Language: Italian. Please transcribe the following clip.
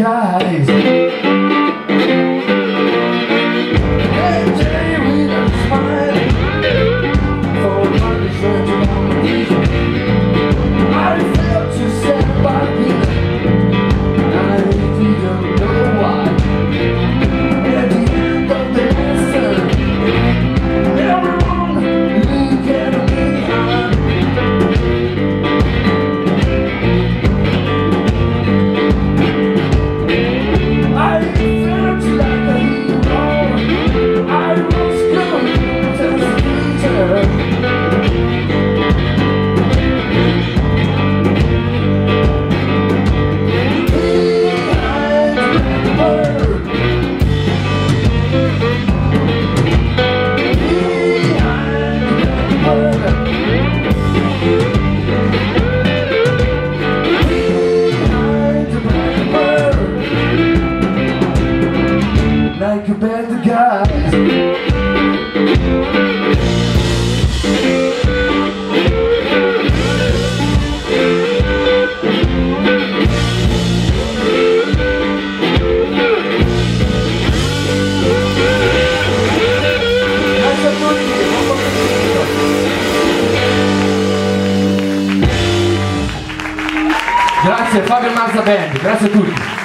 God Grazie Fabio Mazza Band, grazie a tutti.